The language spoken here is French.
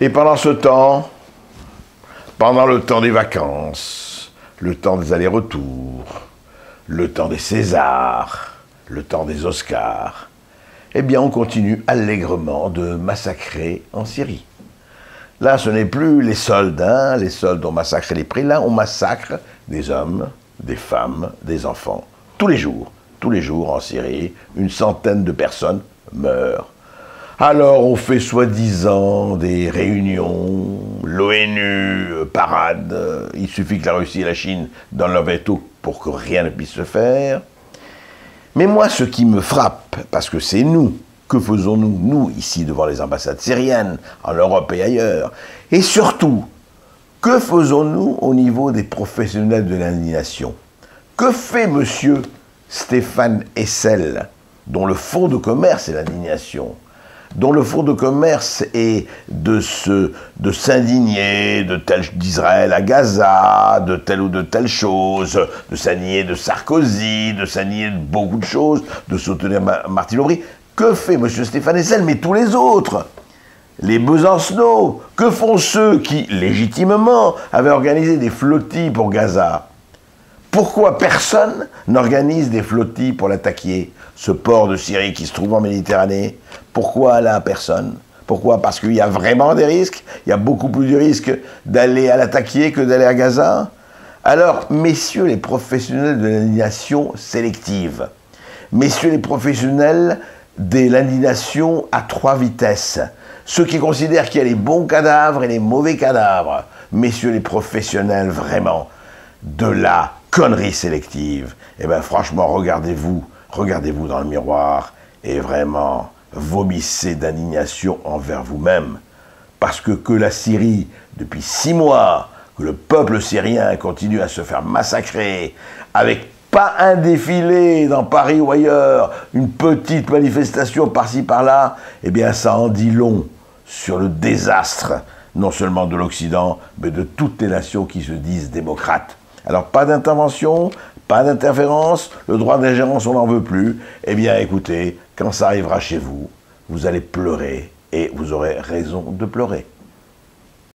Et pendant ce temps, pendant le temps des vacances, le temps des allers-retours, le temps des Césars, le temps des Oscars, eh bien on continue allègrement de massacrer en Syrie. Là, ce n'est plus les hein, les soldes ont massacré les prix, là on massacre des hommes, des femmes, des enfants, tous les jours. Tous les jours en Syrie, une centaine de personnes meurent. Alors on fait soi-disant des réunions, l'ONU euh, parade, il suffit que la Russie et la Chine donnent leur veto pour que rien ne puisse se faire. Mais moi, ce qui me frappe, parce que c'est nous, que faisons-nous, nous, ici, devant les ambassades syriennes, en Europe et ailleurs Et surtout, que faisons-nous au niveau des professionnels de l'indignation? Que fait monsieur Stéphane Essel, dont le fonds de commerce est l'indignation? Dont le fonds de commerce est de se, de s'indigner de tel d'Israël à Gaza, de telle ou de telle chose, de s'indigner de Sarkozy, de s'indigner de beaucoup de choses, de soutenir Martin Aubry. Que fait M. Stéphane Essel, mais tous les autres? Les Besancenot, que font ceux qui, légitimement, avaient organisé des flottilles pour Gaza? Pourquoi personne n'organise des flottilles pour l'attaquer, ce port de Syrie qui se trouve en Méditerranée Pourquoi là, personne? Pourquoi? Parce qu'il y a vraiment des risques. Il y a beaucoup plus de risques d'aller à l'attaquer que d'aller à Gaza. Alors, messieurs les professionnels de l'indignation sélective, messieurs les professionnels de l'indignation à trois vitesses, ceux qui considèrent qu'il y a les bons cadavres et les mauvais cadavres, messieurs les professionnels vraiment de la connerie sélective, eh bien franchement, regardez-vous, regardez-vous dans le miroir et vraiment vomissez d'indignation envers vous-même. Parce que la Syrie, depuis six mois, que le peuple syrien continue à se faire massacrer, avec pas un défilé dans Paris ou ailleurs, une petite manifestation par-ci par-là, eh bien ça en dit long sur le désastre, non seulement de l'Occident, mais de toutes les nations qui se disent démocrates. Alors pas d'intervention, pas d'interférence, le droit d'ingérence on n'en veut plus. Eh bien écoutez, quand ça arrivera chez vous, vous allez pleurer et vous aurez raison de pleurer.